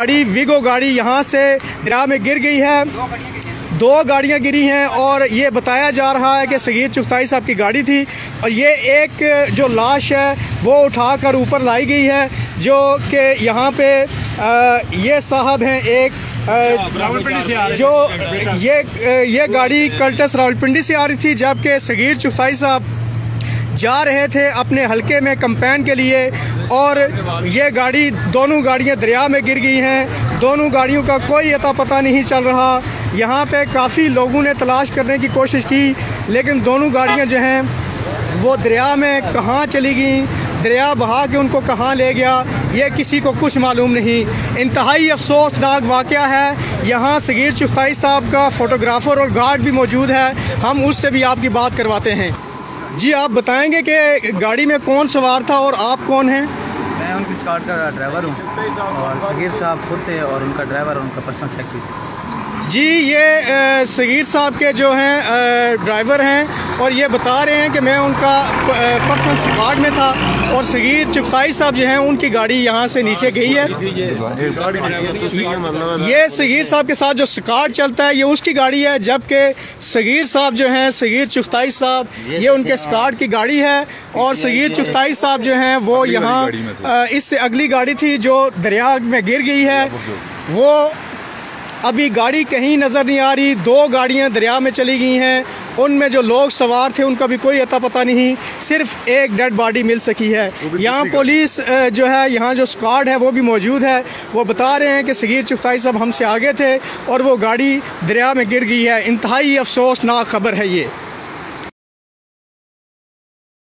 गाड़ी विगो गाड़ी यहाँ से दरिया में गिर गई है। दो गाड़ियाँ गिरी हैं और ये बताया जा रहा है कि सगीर चुगताई साहब की गाड़ी थी और ये एक जो लाश है, वो उठाकर ऊपर लाई गई है, जो कि यहाँ पे ये साहब हैं एक जो ये ये गाड़ी कल्टस रावलपिंडी से आ रही थी, जबकि सगीर चुगताई साहब जा रहे थे अपने हलके में कंपेन के लिए और ये गाड़ी, दोनों गाड़ियाँ दरिया में गिर गई हैं। दोनों गाड़ियों का कोई अता पता नहीं चल रहा। यहाँ पे काफ़ी लोगों ने तलाश करने की कोशिश की, लेकिन दोनों गाड़ियाँ जो हैं, वो दरिया में कहाँ चली गई? दरिया बहा के उनको कहाँ ले गया? ये किसी को कुछ मालूम नहीं। इंतहाई अफसोसनाक वाक़ है। यहाँ सगीर चुफ्ताई साहब का फ़ोटोग्राफ़र और गार्ड भी मौजूद है। हम उससे भी आपकी बात करवाते हैं। जी, आप बताएँगे कि गाड़ी में कौन सवार था और आप कौन हैं? मैं उनकी स्कॉट का ड्राइवर हूँ और सगीर साहब खुद थे और उनका ड्राइवर और उनका पर्सनल सेक्रेटरी जी ये सगीर साहब के जो हैं ड्राइवर हैं और ये बता रहे हैं कि मैं उनका पर्सनल स्क्वाड में था और सगीर चुगताई साहब जो हैं उनकी गाड़ी यहाँ से नीचे गई है। ये सगीर साहब के साथ जो स्काट चलता है ये उसकी गाड़ी है जबकि सगीर साहब जो हैं सगीर चुगताई साहब ये उनके स्काट की गाड़ी है और सगीर चुगताई साहब जो हैं वो यहाँ इससे अगली गाड़ी थी जो दरिया में गिर गई है। वो अभी गाड़ी कहीं नज़र नहीं आ रही। दो गाड़ियाँ दरिया में चली गई हैं। उनमें जो लोग सवार थे उनका भी कोई अता पता नहीं। सिर्फ़ एक डेड बॉडी मिल सकी है। यहाँ पुलिस जो है यहाँ जो स्क्वाड है वो भी मौजूद है। वो बता रहे हैं कि सगीर चुफ्ताई साहब हमसे आगे थे और वो गाड़ी दरिया में गिर गई है। इंतहाई अफसोसनाक खबर है ये।